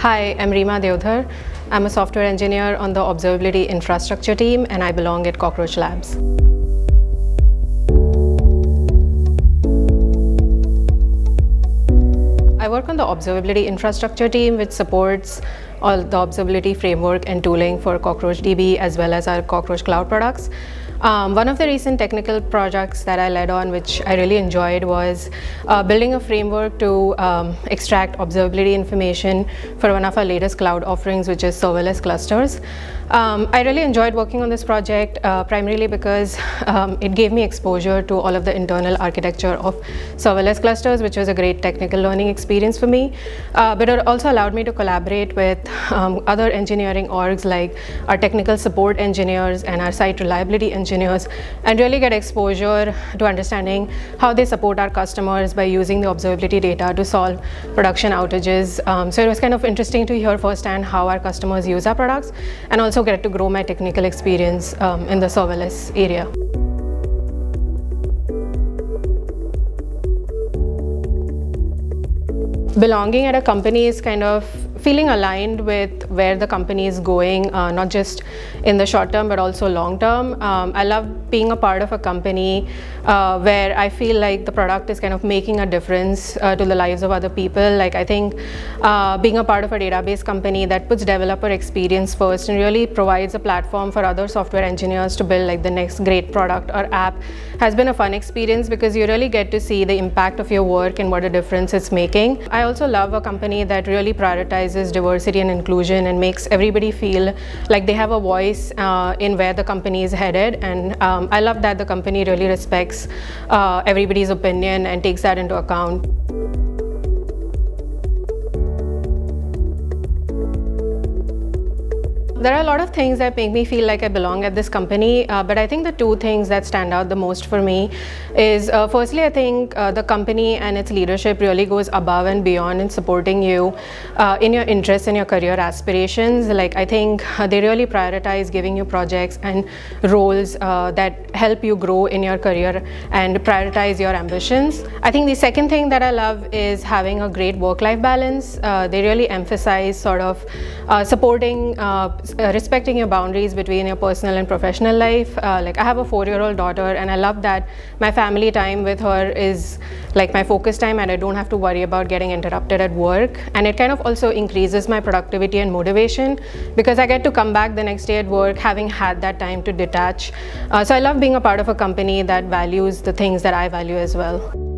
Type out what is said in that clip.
Hi, I'm Rima Deodhar. I'm a software engineer on the observability infrastructure team and I belong at Cockroach Labs. I work on the observability infrastructure team which supports all the observability framework and tooling for Cockroach DB as well as our Cockroach Cloud products. Um, one of the recent technical projects that I led on, which I really enjoyed, was uh, building a framework to um, extract observability information for one of our latest cloud offerings, which is serverless clusters. Um, I really enjoyed working on this project uh, primarily because um, it gave me exposure to all of the internal architecture of serverless clusters, which was a great technical learning experience for me. Uh, but it also allowed me to collaborate with um, other engineering orgs like our technical support engineers and our site reliability engineers and really get exposure to understanding how they support our customers by using the observability data to solve production outages. Um, so it was kind of interesting to hear firsthand how our customers use our products and also get to grow my technical experience um, in the serverless area. Belonging at a company is kind of feeling aligned with where the company is going, uh, not just in the short term, but also long term. Um, I love being a part of a company uh, where I feel like the product is kind of making a difference uh, to the lives of other people. Like I think uh, being a part of a database company that puts developer experience first and really provides a platform for other software engineers to build like the next great product or app has been a fun experience because you really get to see the impact of your work and what a difference it's making. I also love a company that really prioritizes emphasizes diversity and inclusion and makes everybody feel like they have a voice uh, in where the company is headed. And um, I love that the company really respects uh, everybody's opinion and takes that into account. There are a lot of things that make me feel like I belong at this company, uh, but I think the two things that stand out the most for me is uh, firstly, I think uh, the company and its leadership really goes above and beyond in supporting you uh, in your interests and your career aspirations. Like I think uh, they really prioritize giving you projects and roles uh, that help you grow in your career and prioritize your ambitions. I think the second thing that I love is having a great work-life balance. they really emphasize sort of supporting uh, respecting your boundaries between your personal and professional life. Uh, like I have a four-year-old daughter and I love that my family time with her is like my focus time and I don't have to worry about getting interrupted at work. And it kind of also increases my productivity and motivation because I get to come back the next day at work having had that time to detach. Uh, so I love being a part of a company that values the things that I value as well.